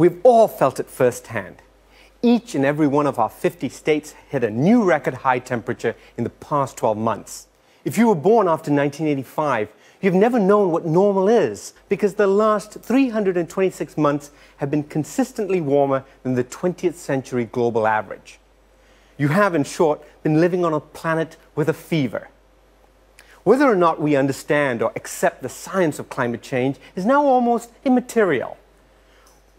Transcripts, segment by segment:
We've all felt it firsthand. Each and every one of our 50 states hit a new record high temperature in the past 12 months. If you were born after 1985, you've never known what normal is because the last 326 months have been consistently warmer than the 20th century global average. You have, in short, been living on a planet with a fever. Whether or not we understand or accept the science of climate change is now almost immaterial.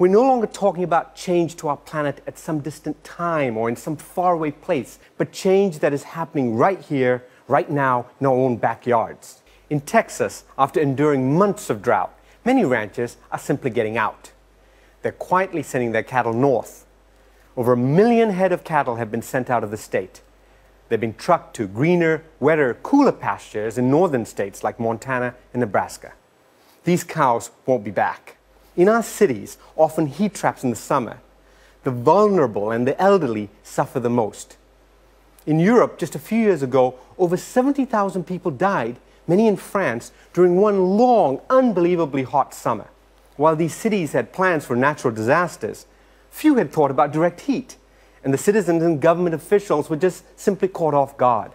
We're no longer talking about change to our planet at some distant time or in some faraway place, but change that is happening right here, right now, in our own backyards. In Texas, after enduring months of drought, many ranchers are simply getting out. They're quietly sending their cattle north. Over a million head of cattle have been sent out of the state. They've been trucked to greener, wetter, cooler pastures in northern states like Montana and Nebraska. These cows won't be back. In our cities, often heat traps in the summer, the vulnerable and the elderly suffer the most. In Europe, just a few years ago, over 70,000 people died, many in France, during one long, unbelievably hot summer. While these cities had plans for natural disasters, few had thought about direct heat, and the citizens and government officials were just simply caught off guard.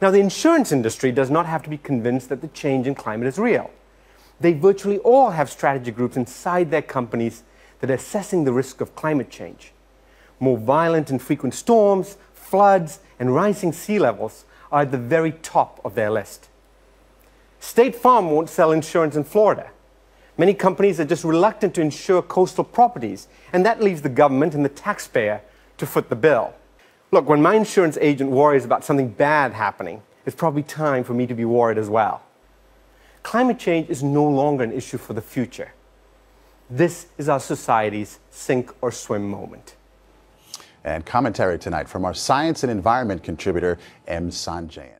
Now, the insurance industry does not have to be convinced that the change in climate is real. They virtually all have strategy groups inside their companies that are assessing the risk of climate change. More violent and frequent storms, floods, and rising sea levels are at the very top of their list. State Farm won't sell insurance in Florida. Many companies are just reluctant to insure coastal properties, and that leaves the government and the taxpayer to foot the bill. Look, when my insurance agent worries about something bad happening, it's probably time for me to be worried as well. Climate change is no longer an issue for the future. This is our society's sink or swim moment. And commentary tonight from our science and environment contributor, M. Sanjayan.